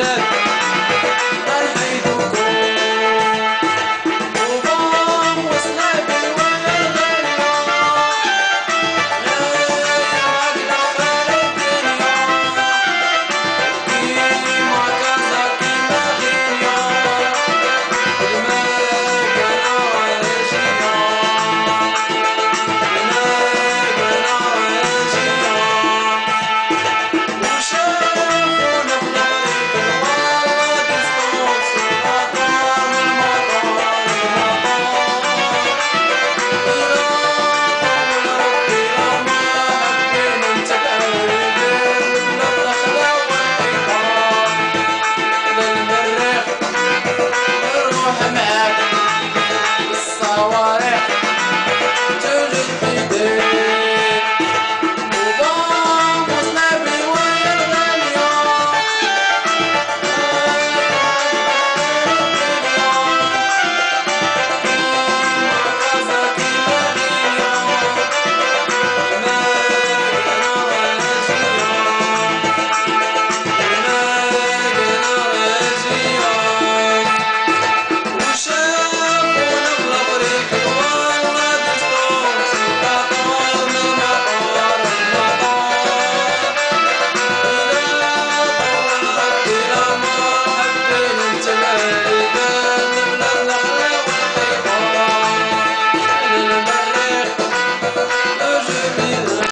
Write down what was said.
Yes.